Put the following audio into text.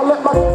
Now let my